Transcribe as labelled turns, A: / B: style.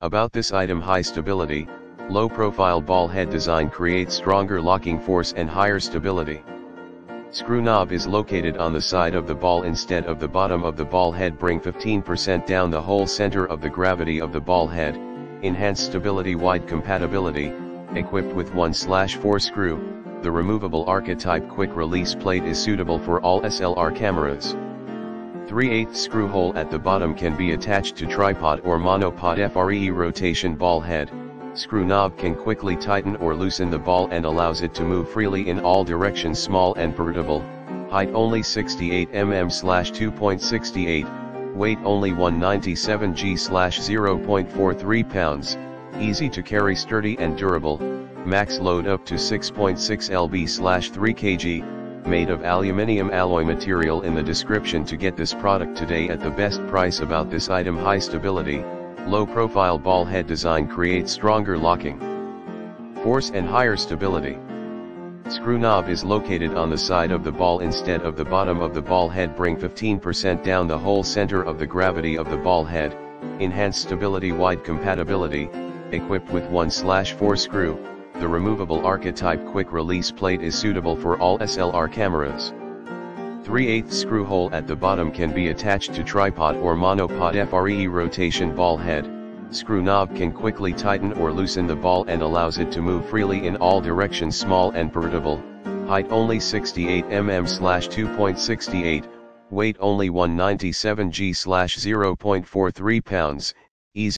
A: About this item high stability, low profile ball head design creates stronger locking force and higher stability. Screw knob is located on the side of the ball instead of the bottom of the ball head bring 15% down the whole center of the gravity of the ball head, enhance stability wide compatibility, equipped with 1-4 screw, the removable Arca type quick release plate is suitable for all SLR cameras. 3 8 screw hole at the bottom can be attached to tripod or monopod FRE rotation ball head, screw knob can quickly tighten or loosen the ball and allows it to move freely in all directions small and portable, height only 68 mm 2.68, weight only 197 g 0.43 pounds, easy to carry sturdy and durable, max load up to 6.6 lb 3 kg, made of aluminium alloy material in the description to get this product today at the best price about this item. High stability, Low profile ball head design creates stronger locking force and higher stability. Screw knob is located on the side of the ball instead of the bottom of the ball head bring 15% down the whole center of the gravity of the ball head, enhance stability wide compatibility, equipped with 1-4 screw, the removable Arca type quick release plate is suitable for all SLR cameras. 3 8 screw hole at the bottom can be attached to tripod or monopod FRE rotation ball head. Screw knob can quickly tighten or loosen the ball and allows it to move freely in all directions small and portable, height only 68 mm 2.68, weight only 197 g 0.43 pounds,